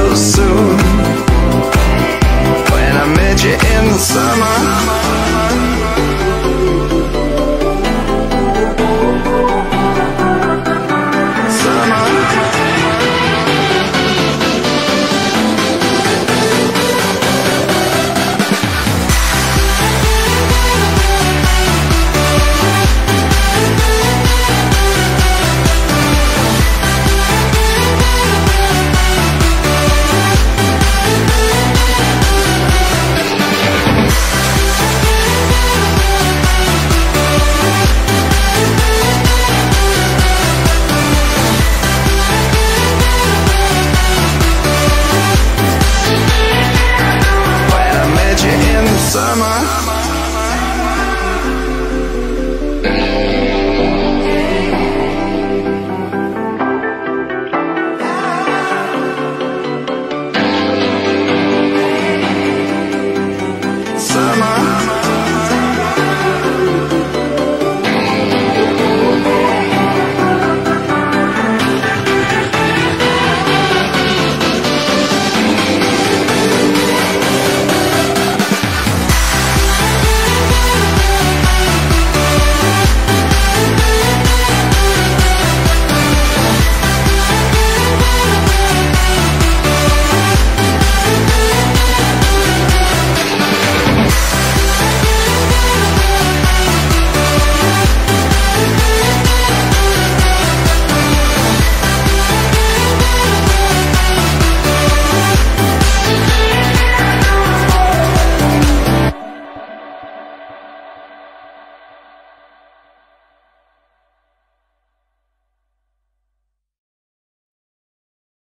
so soon. When I met you in the summer summer.